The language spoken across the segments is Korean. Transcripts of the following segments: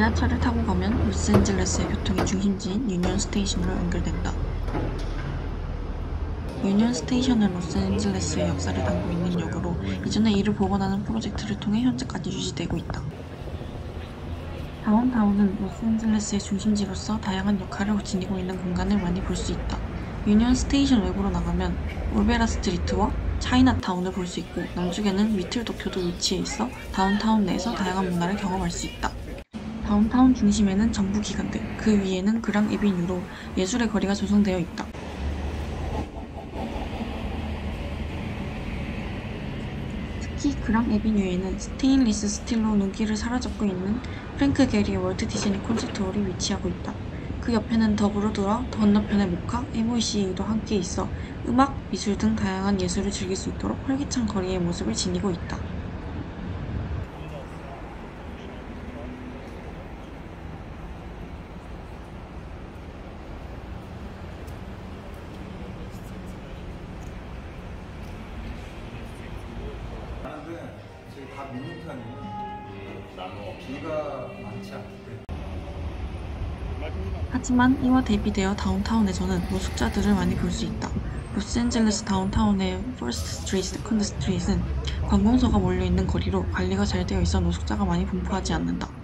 지하철을 타고 가면 로스앤젤레스의 교통의 중심지인 유니온 스테이션으로 연결된다. 유니온 스테이션은 로스앤젤레스의 역사를 담고 있는 역으로 이전에 이를 복원하는 프로젝트를 통해 현재까지 유지되고 있다. 다운타운은 로스앤젤레스의 중심지로서 다양한 역할을 지니고 있는 공간을 많이 볼 수 있다. 유니온 스테이션 외부로 나가면 올베라 스트리트와 차이나타운을 볼 수 있고 남쪽에는 리틀 도쿄도 위치해 있어 다운타운 내에서 다양한 문화를 경험할 수 있다. 다운타운 중심에는 정부 기관들, 그 위에는 그랑 에비뉴로 예술의 거리가 조성되어 있다. 특히 그랑 에비뉴에는 스테인리스 스틸로 눈길을 사로잡고 있는 프랭크 게리의 월트 디즈니 콘서트홀이 위치하고 있다. 그 옆에는 더 브로드와 건너편의 모카, MOCA도 함께 있어 음악, 미술 등 다양한 예술을 즐길 수 있도록 활기찬 거리의 모습을 지니고 있다. 하는데 저희 다 믿는 편이에요. 비가 많지 않기 때문에. 하지만 이와 대비되어 다운타운에서는 노숙자들을 많이 볼 수 있다. 로스앤젤레스 다운타운의 퍼스트 스트리트, 세컨드 스트리트는 관공서가 몰려있는 거리로 관리가 잘 되어 있어 노숙자가 많이 분포하지 않는다.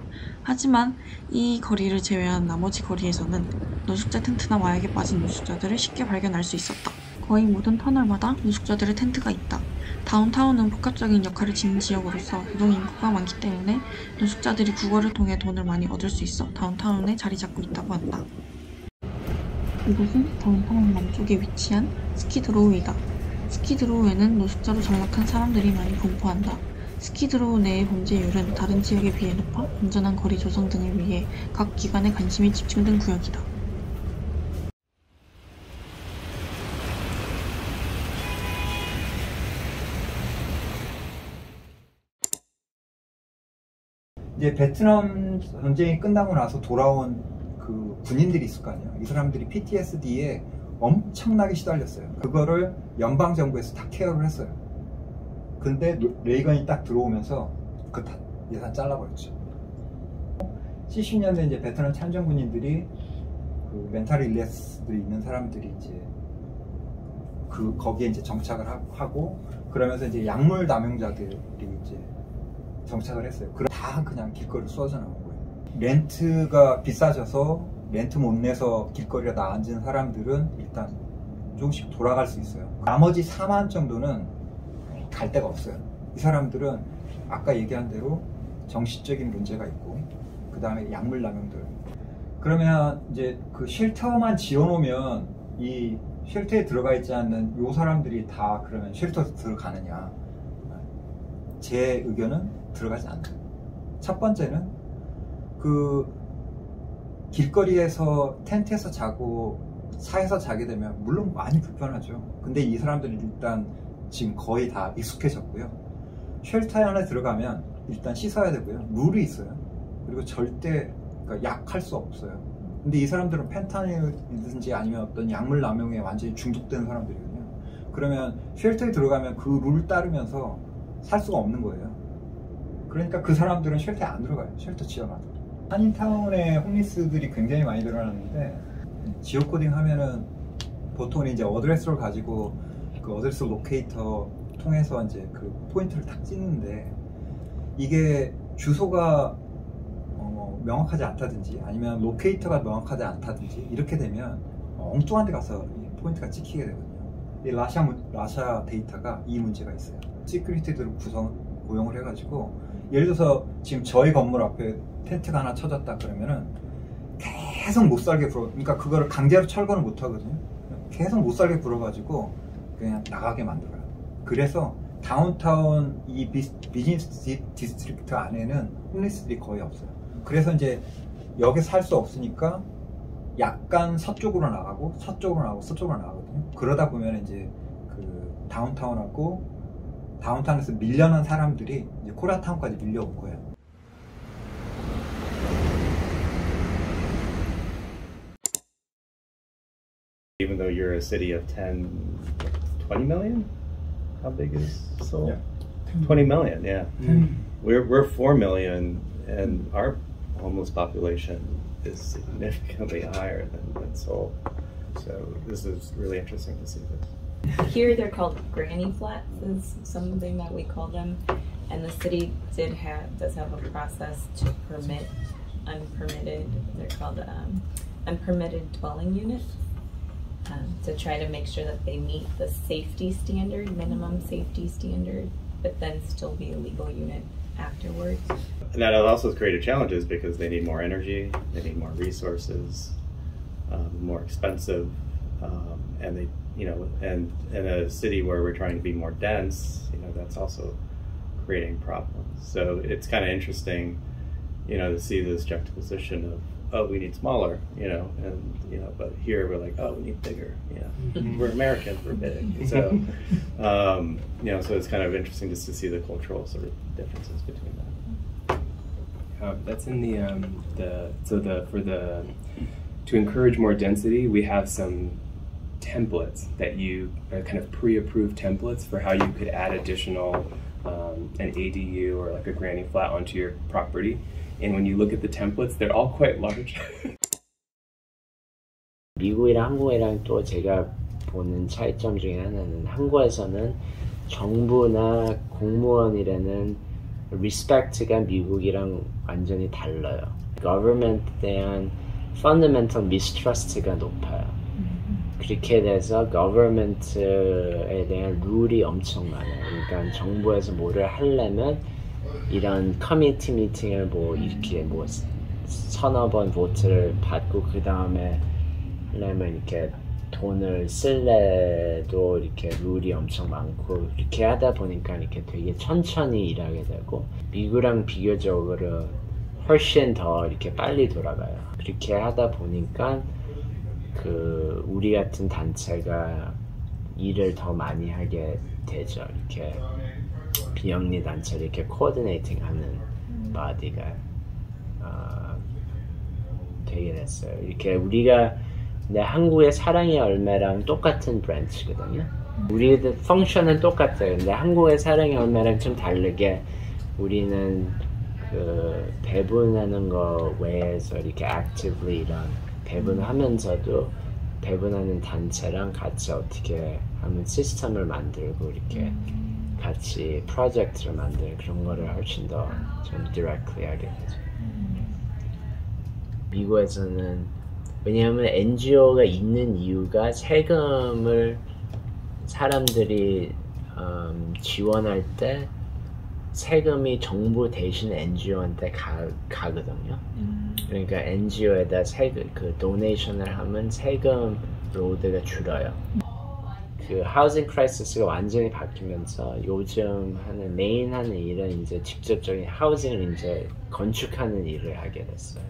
하지만 이 거리를 제외한 나머지 거리에서는 노숙자 텐트나 마약에 빠진 노숙자들을 쉽게 발견할 수 있었다. 거의 모든 터널마다 노숙자들의 텐트가 있다. 다운타운은 복합적인 역할을 지닌 지역으로서 노동 인구가 많기 때문에 노숙자들이 구걸을 통해 돈을 많이 얻을 수 있어 다운타운에 자리 잡고 있다고 한다. 이곳은 다운타운 남쪽에 위치한 스키드로우이다. 스키드로우에는 노숙자로 전락한 사람들이 많이 분포한다. 스키드로우 내의 범죄율은 다른 지역에 비해 높아 안전한 거리 조성 등을 위해 각 기관의 관심이 집중된 구역이다. 이제 베트남 전쟁이 끝나고 나서 돌아온 그 군인들이 있을 거 아니에요. 이 사람들이 PTSD에 엄청나게 시달렸어요. 그거를 연방 정부에서 다 care를 했어요. 근데 노- 레이건이 딱 들어오면서 그걸 다 예산 잘라버렸죠. 70년대 이제 베트남 참전 군인들이 그 mental illness들이 있는 사람들이 이제 그 거기에 이제 정착을 하- 하고 그러면서 이제 약물 남용자들이 이제 정착을 했어요. 다 그냥 길거리 쏟아져 나온 거예요. 렌트가 비싸져서 렌트 못 내서 길거리에 나앉은 사람들은 일단 조금씩 돌아갈 수 있어요. 나머지 4만 정도는 갈 데가 없어요. 이 사람들은 아까 얘기한 대로 정신적인 문제가 있고 그 다음에 약물 남용들. 그러면 이제 그 쉘터만 지어놓으면 이 shelter에 들어가 있지 않는 요 사람들이 다 그러면 shelter 들어가느냐? 제 의견은 들어가지 않다. 첫 번째는 그 길거리에서 텐트에서 자고 차에서 자게 되면 물론 많이 불편하죠. 근데 이 사람들은 일단 지금 거의 다 익숙해졌고요. shelter 안에 들어가면 일단 씻어야 되고요. 룰이 있어요. 그리고 절대 그러니까 약할 수 없어요. 근데 이 사람들은 펜타닐이든지 아니면 어떤 약물 남용에 완전히 중독된 사람들이거든요. 그러면 shelter에 들어가면 그 룰 따르면서 살 수가 없는 거예요. 그러니까 그 사람들은 shelter에 안 들어가요. shelter 지어놔도. 한인타운에 홈리스들이 굉장히 많이 늘어났는데 geocoding 하면은 보통은 이제 address를 가지고 그 address locator 통해서 이제 그 포인트를 탁 찍는데 이게 주소가 어, 명확하지 않다든지 아니면 locator가 명확하지 않다든지 이렇게 되면 엉뚱한 데 가서 이 포인트가 찍히게 되거든요. 이 LAHSA, 문- LAHSA 데이터가 이 문제가 있어요. security들을 구성, 고용을 해가지고 예를 들어서 지금 저희 건물 앞에 텐트가 하나 쳐졌다 그러면은 계속 못 살게 굴어 그러니까 그거를 강제로 철거는 못 하거든요. 계속 못 살게 불어가지고 그냥 나가게 만들어요. 그래서 다운타운 이 비, 비즈니스 디- district 안에는 홈리스들이 거의 없어요. 그래서 이제 여기 살 수 없으니까 약간 서쪽으로 나가고 서쪽으로 나가고 서쪽으로 나가거든요. 그러다 보면 이제 그 다운타운하고 다운타운에서 밀려난 사람들이 이제 코리아타운까지 밀려온 거예요. even though you're a city of 10 20 million how big is seoul Yeah. 20 million yeah we're, we're 4 million and our homeless population is significantly higher than, than Seoul. So this is really interesting to see this. Here they're called granny flats is something that we call them. And the city did have does have a process to permit unpermitted they're called um, unpermitted dwelling units um, to try to make sure that they meet the safety standard, minimum safety standard, but then still be a legal unit afterwards. And that also has created challenges because they need more energy, they need more resources, um, more expensive, um, and they, you know, and in a city where we're trying to be more dense, you know, that's also creating problems. So it's kind of interesting, you know, to see this juxtaposition of, oh, we need smaller, you know, and you know, but here we're like, oh, we need bigger, you know, we're Americans, we're big. So, um, you know, so it's kind of interesting just to see the cultural sort of differences between that. Uh, that's in the um, the so the for the to encourage more density, we have some templates that you are kind of pre-approved templates for how you could add additional um, an ADU or like a granny flat onto your property. And when you look at the templates, they're all quite large. 미국이랑 한국이랑 또 제가 보는 차이점 중에 하나는 한국에서는 정부나 공무원이라는 리스펙트가 미국이랑 완전히 달라요. government에 대한 fundamental mistrust가 높아요. 그렇게 돼서 government에 대한 룰이 엄청 많아요. 그러니까 정부에서 뭐를 하려면 이런 커뮤니티 미팅을 뭐 이렇게 뭐 서너 번 보트를 받고 그 다음에 하려면 이렇게 돈을 쓸래도 이렇게 룰이 엄청 많고 이렇게 하다 보니까 이렇게 되게 천천히 일하게 되고 미국이랑 비교적으로 훨씬 더 이렇게 빨리 돌아가요. 그렇게 하다 보니까 그 우리 같은 단체가 일을 더 많이 하게 되죠. 이렇게 비영리 단체를 이렇게 coordinating 하는 body가 어, 되게 됐어요. 이렇게 우리가 근데 한국의 사랑의 열매랑 똑같은 branch거든요. 우리들 function은 똑같아요. 근데 한국의 사랑의 열매랑 좀 다르게 우리는 그 배분하는 거 외에서 이렇게 actively 이런 배분하면서도 배분하는 단체랑 같이 어떻게 하면 시스템을 만들고 이렇게 같이 프로젝트를 만드는 그런 거를 훨씬 더좀 directly 하게 되죠. 미국에서는 왜냐하면 NGO가 있는 이유가 세금을 사람들이 음, 지원할 때 세금이 정부 대신 NGO한테 가, 가거든요. 그러니까 NGO에다 세금 그 donation을 하면 세금 load가 줄어요. 그 housing crisis가 완전히 바뀌면서 요즘 하는 메인 하는 일은 이제 직접적인 housing을 이제 건축하는 일을 하게 됐어요.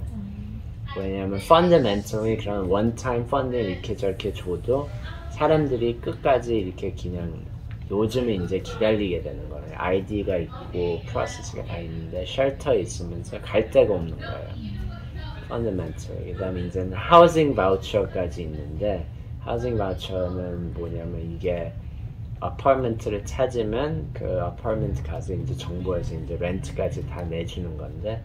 왜냐하면 fundamentally 그런 one-time funding 이렇게 저렇게 줘도 사람들이 끝까지 이렇게 그냥 요즘에 이제 기다리게 되는 거예요. 아이디가 있고 프로세스가 다 있는데 shelter 있으면서 갈 데가 없는 거예요. Fundamental. 그 다음에 이제는 housing voucher까지 있는데 housing voucher는 뭐냐면 이게 apartment를 찾으면 그 apartment 가서 이제 정부에서 이제 rent까지 다 내주는 건데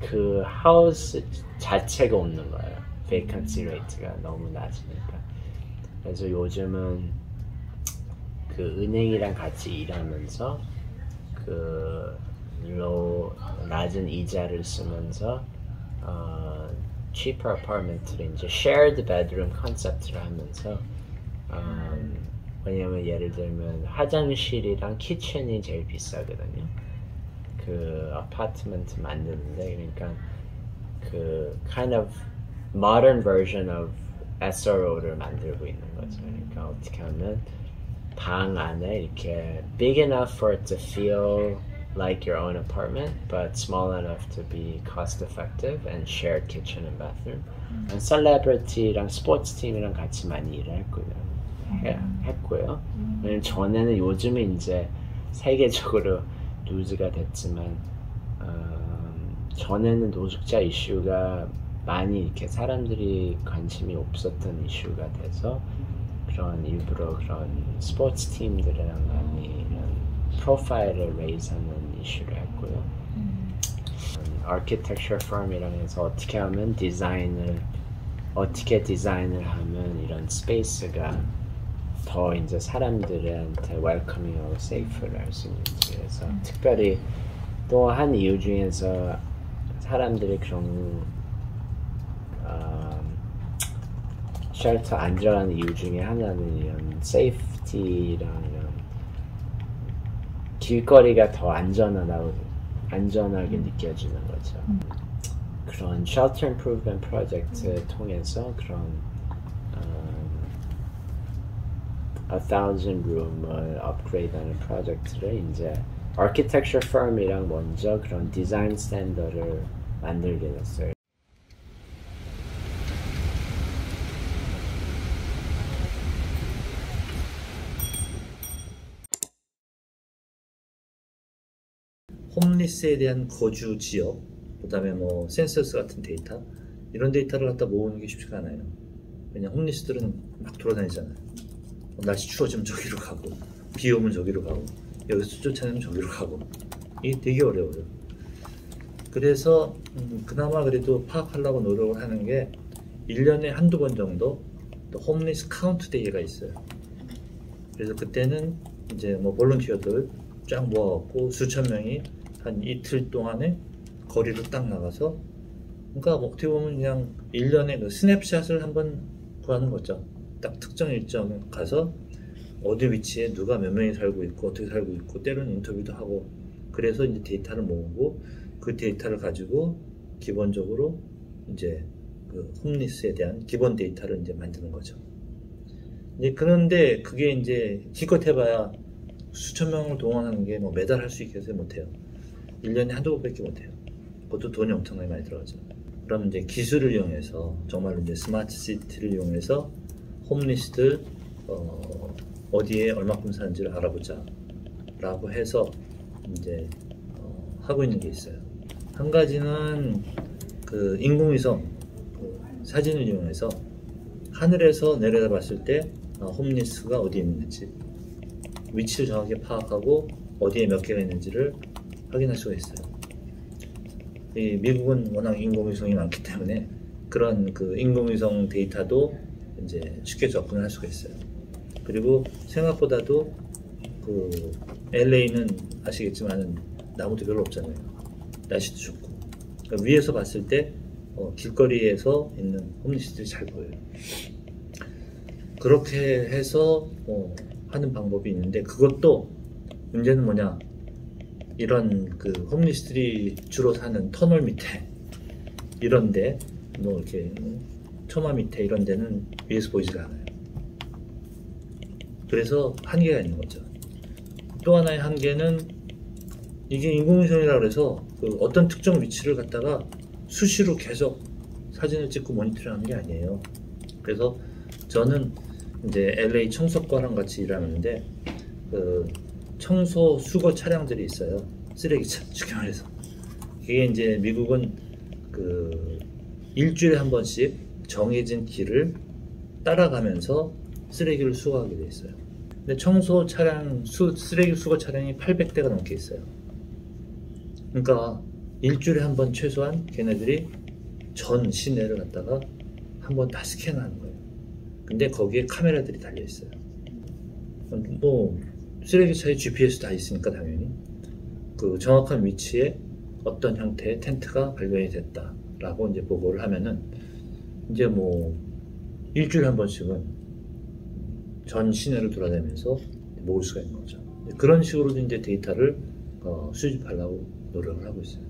그 하우스 자체가 없는 거예요. vacancy rate가 너무 낮으니까. 그래서 요즘은 그 은행이랑 같이 일하면서 그 로, 낮은 이자를 쓰면서 어, cheaper apartment를 이제 shared bedroom 컨셉트를 하면서 음, 왜냐면 예를 들면 화장실이랑 키친이 제일 비싸거든요. 그 아파트먼트 만드는데 그러니까 그 kind of modern version of SRO를 만들고 있는 거죠. 그러니까 어떻게 하면 방 안에 이렇게 big enough for it to feel like your own apartment, but small enough to be cost effective and shared kitchen and bathroom. 음. 셀레브리티랑 스포츠 팀이랑 같이 많이 일을 했고요. 해, 했고요. 왜냐면 전에는 요즘에 이제 세계적으로 루즈가 됐지만 음, 전에는 노숙자 이슈가 많이 이렇게 사람들이 관심이 없었던 이슈가 돼서 그런 일부러 그런 스포츠 팀들이랑 많이 이런 profile을 raise하는 이슈를 했고요. 음, architecture firm이랑 해서 어떻게 하면 디자인을 어떻게 디자인을 하면 이런 space가 더 이제 사람들한테 welcoming하고 safe를 할 수 있는지. 그래서 특별히 또 한 이유 중에서 사람들이 그런 어, shelter 안 들어가는 이유 중에 하나는 이런 safety랑 이런 길거리가 더 안전하다고 안전하게 느껴지는 거죠. 그런 shelter improvement project 통해서 그런 음, a thousand room을 업그레이드하는 프로젝트를 이제 architecture firm이랑 먼저 그런 디자인 standard를 만들게 됐어요. 홈리스에 대한 거주 지역, 그 다음에 뭐 센서스 같은 데이터 이런 데이터를 갖다 모으는 게 쉽지가 않아요. 왜냐 홈리스들은 막 돌아다니잖아요. 뭐 날씨 추워지면 저기로 가고 비 오면 저기로 가고 여기서 쫓아내면 저기로 가고 이게 되게 어려워요. 그래서 음, 그나마 그래도 파악하려고 노력을 하는 게 1년에 한두 번 정도 또 homeless count day가 있어요. 그래서 그때는 이제 뭐 volunteer들 쫙 모아갖고 수천 명이 한 이틀 동안에 거리로 딱 나가서 그러니까 뭐 어떻게 보면 그냥 1년에 그 snapshot을 한번 구하는 거죠. 딱 특정 일정에 가서 어디 위치에 누가 몇 명이 살고 있고 어떻게 살고 있고 때로는 인터뷰도 하고 그래서 이제 데이터를 모으고 그 데이터를 가지고 기본적으로 이제 그 홈리스에 대한 기본 데이터를 이제 만드는 거죠. 이제 그런데 그게 이제 기껏 해봐야 수천 명을 동원하는 게 뭐 매달 할 수 있겠어요? 못해요. 1년에 한두 번밖에 못해요. 그것도 돈이 엄청나게 많이 들어가죠. 그럼 이제 기술을 이용해서 정말로 이제 스마트 시티를 이용해서 홈리스들 어, 어디에 얼마큼 사는지를 알아보자 라고 해서 이제 어, 하고 있는 게 있어요. 한 가지는 그 인공위성 그 사진을 이용해서 하늘에서 내려다 봤을 때 어, 홈리스가 어디에 있는지 위치를 정확히 파악하고 어디에 몇 개가 있는지를 확인할 수가 있어요. 이 미국은 워낙 인공위성이 많기 때문에 그런 그 인공위성 데이터도 이제 쉽게 접근을 할 수가 있어요. 그리고 생각보다도 그 LA는 아시겠지만 나무도 별로 없잖아요. 날씨도 좋고 그러니까 위에서 봤을 때 어, 길거리에서 있는 홈리스들이 잘 보여요. 그렇게 해서 어, 하는 방법이 있는데 그것도 문제는 뭐냐 이런 그 홈리스들이 주로 사는 터널 밑에 이런데 뭐 이렇게 처마 밑에 이런 데는 위에서 보이지가 않아요. 그래서 한계가 있는 거죠. 또 하나의 한계는 이게 인공위성이라 그래서 그 어떤 특정 위치를 갖다가 수시로 계속 사진을 찍고 모니터링 하는 게 아니에요. 그래서 저는 이제 LA 청소과랑 같이 일하는데 그 청소 수거 차량들이 있어요. 쓰레기차 쉽게 말해서 이게 이제 미국은 그 일주일에 한 번씩 정해진 길을 따라가면서 쓰레기를 수거하게 돼 있어요. 근데 청소 차량 수, 쓰레기 수거 차량이 800대가 넘게 있어요. 그러니까 일주일에 한 번 최소한 걔네들이 전 시내를 갖다가 한 번 다 스캔하는 거예요. 근데 거기에 카메라들이 달려 있어요. 뭐 쓰레기차에 GPS 다 있으니까 당연히 그 정확한 위치에 어떤 형태의 텐트가 발견이 됐다라고 이제 보고를 하면은 이제 뭐 일주일에 한 번씩은 전 시내를 돌아다니면서 모을 수가 있는 거죠. 그런 식으로 이제 데이터를 어, 수집하려고 노력을 하고 있어요.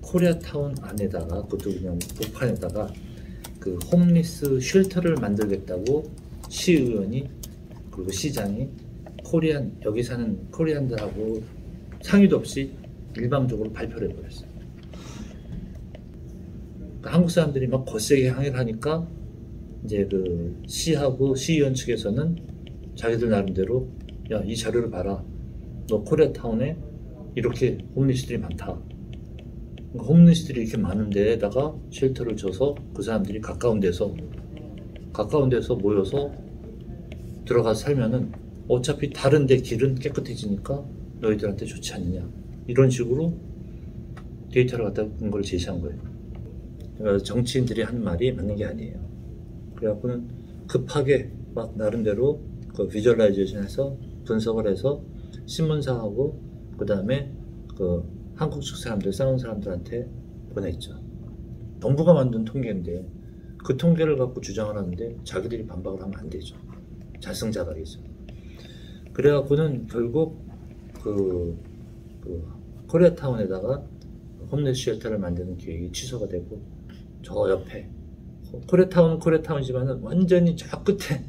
코리아타운 안에다가 그것도 그냥 복판에다가 그 홈리스 shelter를 만들겠다고 시의원이 그리고 시장이 Korean 여기 사는 Korean들하고 상의도 없이 일방적으로 발표를 해버렸어요. 그러니까 한국 사람들이 막 거세게 항의를 하니까 이제 그 시하고 시의원 측에서는 자기들 나름대로 야 이 자료를 봐라. 너 코리아타운에 이렇게 홈리스들이 많다. 그러니까 홈리스들이 이렇게 많은 데에다가 쉘터를 줘서 그 사람들이 가까운 데서 가까운 데서 모여서 들어가서 살면은 어차피 다른 데 길은 깨끗해지니까 너희들한테 좋지 않느냐 이런 식으로 데이터를 갖다 근거를 제시한 거예요. 그러니까 정치인들이 하는 말이 맞는 게 아니에요. 그래갖고는 급하게 막 나름대로 그 비주얼라이제이션해서 분석을 해서 신문사하고 그 다음에 그 한국 측 사람들 싸운 사람들한테 보냈죠. 정부가 만든 통계인데 그 통계를 갖고 주장을 하는데 자기들이 반박을 하면 안 되죠. 자승자박이죠. 그래갖고는 결국 그, 그 코리아타운에다가 홈레스 쉘터를 만드는 계획이 취소가 되고 저 옆에 코리아타운은 코리아타운이지만은 완전히 저 끝에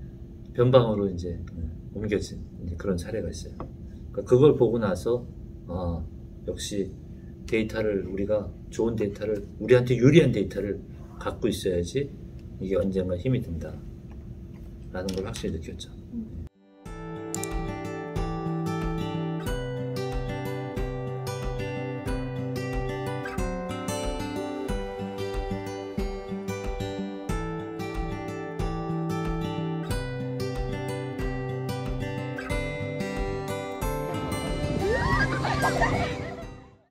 변방으로 이제 옮겨진 이제 그런 사례가 있어요. 그러니까 그걸 보고 나서 아 역시 데이터를 우리가 좋은 데이터를 우리한테 유리한 데이터를 갖고 있어야지 이게 언젠가 힘이 된다. 라는 걸 확실히 느꼈죠.